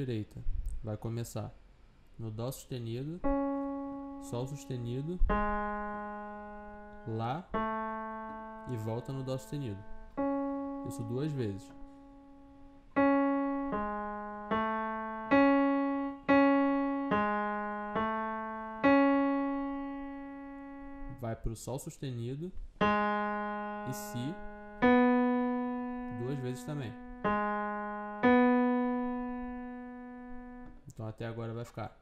direita vai começar no Dó sustenido, Sol sustenido, Lá e volta no Dó sustenido. Isso duas vezes. Vai para o Sol sustenido e Si duas vezes também. Então até agora vai ficar.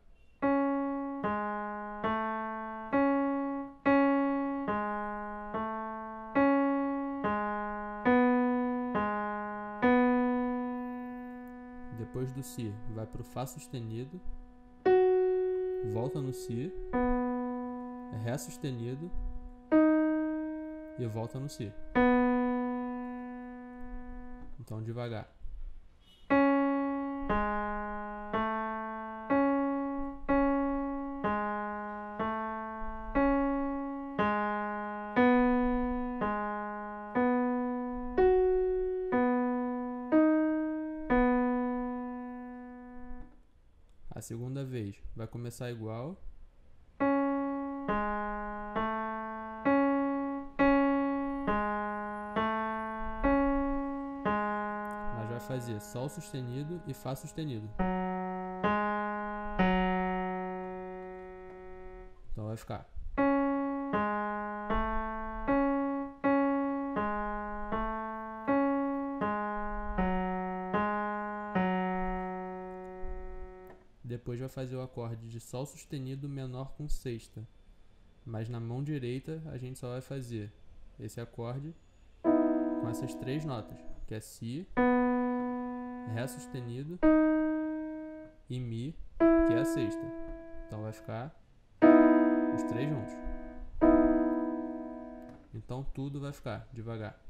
Depois do Si, vai para o Fá sustenido, volta no Si, Ré sustenido e volta no Si. Então devagar. A segunda vez vai começar igual. Mas vai fazer Sol sustenido e Fá sustenido. Então vai ficar. Depois vai fazer o acorde de Sol sustenido menor com sexta. Mas na mão direita a gente só vai fazer esse acorde com essas três notas, que é Si, Ré sustenido e Mi, que é a sexta. Então vai ficar os três juntos. Então tudo vai ficar devagar.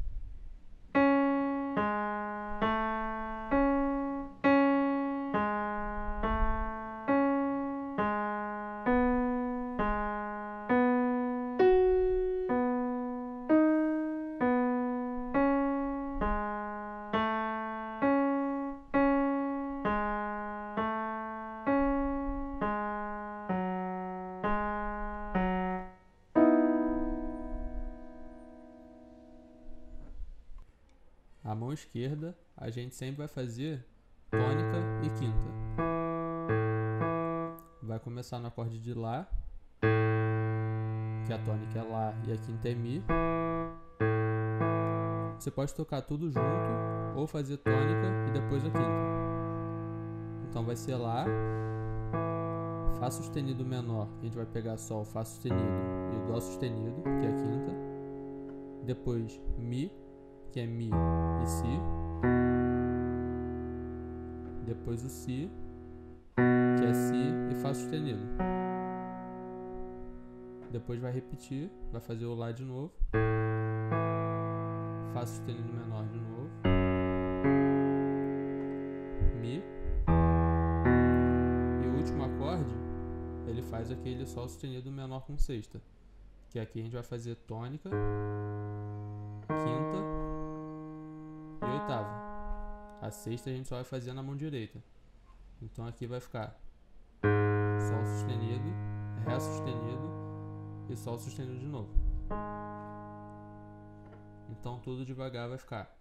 A mão esquerda a gente sempre vai fazer tônica e quinta. Vai começar no acorde de Lá, que a tônica é Lá e a quinta é Mi. Você pode tocar tudo junto ou fazer tônica e depois a quinta. Então vai ser Lá, Fá sustenido menor, que a gente vai pegar só o Fá sustenido e o Dó sustenido, que é a quinta. Depois Mi, que é Mi e Si. Depois o Si, que é Si e Fá sustenido. Depois vai repetir, vai fazer o Lá de novo. Fá sustenido menor de novo. Mi. E o último acorde, ele faz aquele Sol sustenido menor com sexta. Que aqui a gente vai fazer tônica, quinta oitava. A sexta a gente só vai fazer na mão direita. Então aqui vai ficar Sol sustenido, Ré sustenido e Sol sustenido de novo. Então tudo devagar vai ficar.